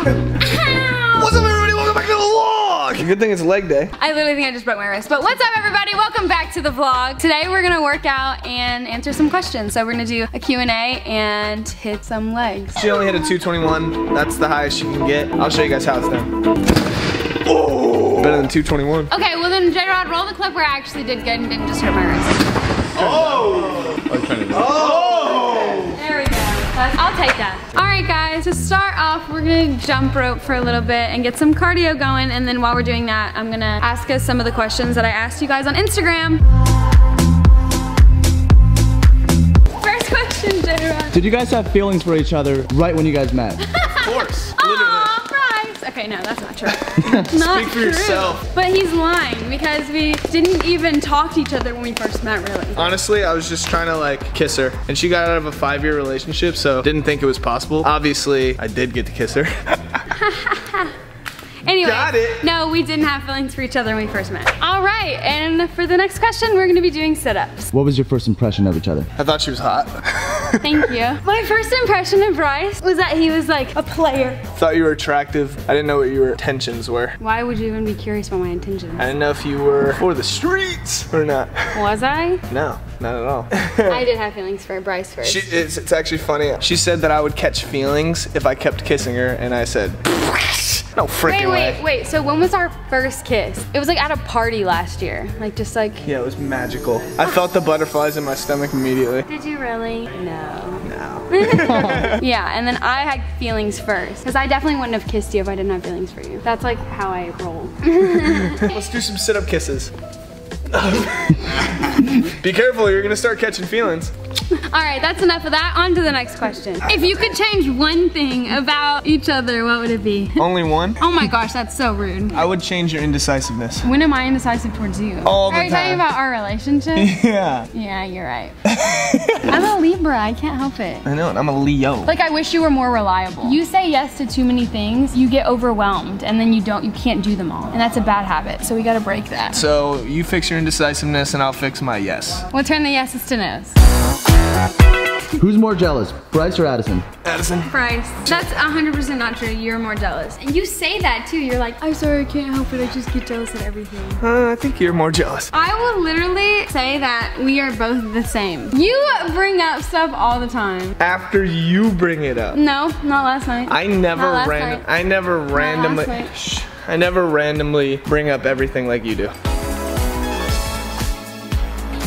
What's up, everybody? Welcome back to the vlog. Good thing it's leg day. I literally think I just broke my wrist. But what's up everybody? Welcome back to the vlog. Today we're gonna work out and answer some questions. So we're gonna do a Q&A and hit some legs. She only hit a 221. That's the highest she can get. I'll show you guys how it's done. Oh, better than 221. Okay, well then J-Rod, roll the clip where I actually did good and didn't just hurt my wrist. Oh! Oh! oh! There we go. I'll take that. All right guys, to start off, we're gonna jump rope for a little bit and get some cardio going. And then while we're doing that, I'm gonna ask us some of the questions that I asked you guys on Instagram. First question, J-Rod. Did you guys have feelings for each other right when you guys met? Okay, no, that's not true. not Speak for true. yourself. But he's lying because we didn't even talk to each other when we first met, really. Honestly, I was just trying to like kiss her, and she got out of a five-year relationship, so didn't think it was possible. Obviously, I did get to kiss her. Anyway, Got it. no, we didn't have feelings for each other when we first met. All right, and for the next question, we're gonna be doing sit-ups. What was your first impression of each other? I thought she was hot. Thank you. My first impression of Bryce was that he was like a player. thought you were attractive. I didn't know what your intentions were. Why would you even be curious about my intentions? I didn't know if you were for the streets or not. Was I? No, not at all. I did have feelings for Bryce first. She, it's, it's actually funny. She said that I would catch feelings if I kept kissing her, and I said, no freaking Wait, way. wait, wait. So when was our first kiss? It was like at a party last year. Like just like. Yeah, it was magical. I felt the butterflies in my stomach immediately. Did you really? No. No. Yeah, and then I had feelings first. Because I definitely wouldn't have kissed you if I didn't have feelings for you. That's like how I roll. Let's do some sit-up kisses. Be careful, you're gonna start catching feelings. All right, that's enough of that. On to the next question. If you could change one thing about each other, what would it be? Only one? Oh my gosh, that's so rude. I would change your indecisiveness. When am I indecisive towards you? All the Are you talking about our relationship? Yeah. yeah, you're right. I'm a Libra, I can't help it. I know, and I'm a Leo. Like I wish you were more reliable. You say yes to too many things, you get overwhelmed, and then you don't, you can't do them all. And that's a bad habit, so we gotta break that. So you fix your indecisiveness and I'll fix my yes. We'll turn the yeses to nos. Who's more jealous, Bryce or Addison? Addison. Bryce, that's 100% not true. You're more jealous. And you say that too. You're like, I'm sorry, I can't help it. I just get jealous at everything. Uh, I think you're more jealous. I will literally say that we are both the same. You bring up stuff all the time. After you bring it up. No, not last night. I never Not last random. I never randomly. Shh. I never randomly bring up everything like you do.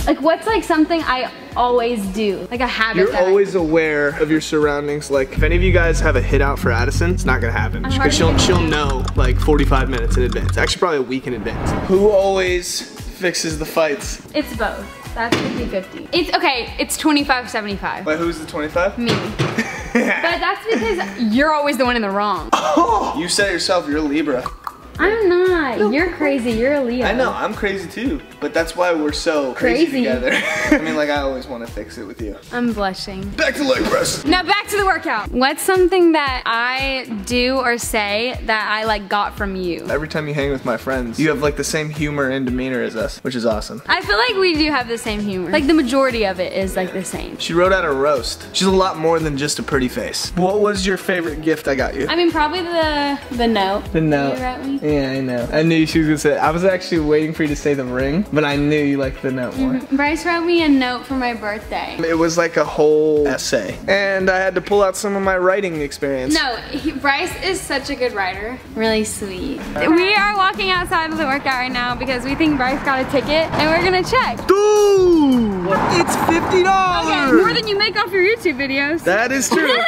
Like, what's like something I always do? Like a habit You're that I- always aware of your surroundings. Like, if any of you guys have a hit out for Addison, it's not gonna happen. Because she'll, she'll know like 45 minutes in advance. Actually, probably a week in advance. Who always fixes the fights? It's both. That's 50-50. It's okay, it's 25-75. But who's the 25? Me. But that's because you're always the one in the wrong. Oh, You said it yourself, you're Libra. I'm not. You're crazy. You're a Leo. I know, I'm crazy too. But that's why we're so crazy, Crazy. together. I mean, like, I always want to fix it with you. I'm blushing. Back to leg press. Now back to the workout. What's something that I do or say that I like got from you? Every time you hang with my friends, you have like the same humor and demeanor as us, which is awesome. I feel like we do have the same humor. Like the majority of it is like the same. She wrote out a roast. She's a lot more than just a pretty face. What was your favorite gift I got you? I mean, probably the the note. The note. You wrote me. Yeah, I know. I knew she was gonna say. I was actually waiting for you to say the ring, but I knew you liked the note more. Mm-hmm. Bryce wrote me a note for my birthday. It was like a whole essay, and I had to pull out some of my writing experience. No, he, Bryce is such a good writer. Really sweet. We are walking outside of the workout right now because we think Bryce got a ticket and we're gonna check. Dude, it's fifty dollars. Okay, more than you make off your YouTube videos. That is true.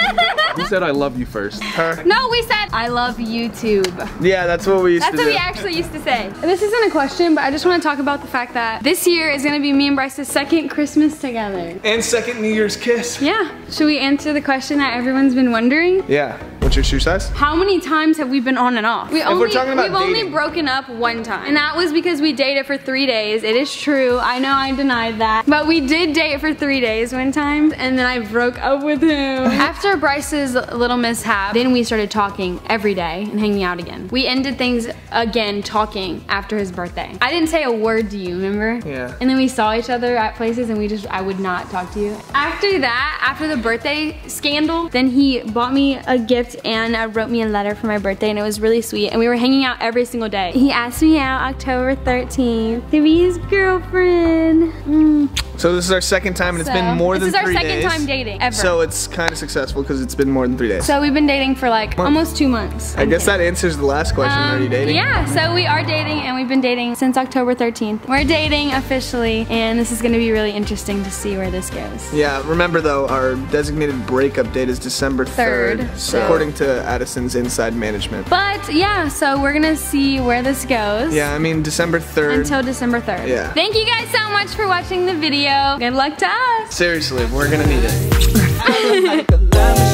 Who said I love you first? Her. No, we said, I love YouTube. Yeah, that's what we used That's to what do. we actually used to say. This isn't a question, but I just want to talk about the fact that this year is going to be me and Bryce's second Christmas together. and second New Year's kiss. Yeah. Should we answer the question that everyone's been wondering? Yeah. What's your shoe size? How many times have we been on and off? We we're only, talking about we've only broken up one time. And that was because we dated for three days. It is true. I know I denied that. But we did date for three days one time. And then I broke up with him. After Bryce's little mishap, then we started talking every day and hanging out again. We ended things again talking after his birthday. I didn't say a word to you, remember? Yeah. And then we saw each other at places and we just, I would not talk to you. After that, after the birthday scandal, then he bought me a gift gift and wrote me a letter for my birthday and it was really sweet. And we were hanging out every single day. He asked me out October 13th to be his girlfriend. Mm. So this is our second time and it's So, been more than three days. this is our second days. time dating, ever. So it's kind of successful because it's been more than three days. So we've been dating for like almost two months. I guess that answers the last question. Are you Um, dating? Yeah, so we are dating and we've been dating since October 13th. We're dating officially and this is gonna be really interesting to see where this goes. Yeah, remember though, our designated breakup date is December 3rd, Third, so so- according to Addison's inside management. But yeah, so we're gonna see where this goes. Yeah, I mean December 3rd. Until December 3rd. Yeah. Thank you guys so much for watching the video. Good luck to us. Seriously, we're gonna need it.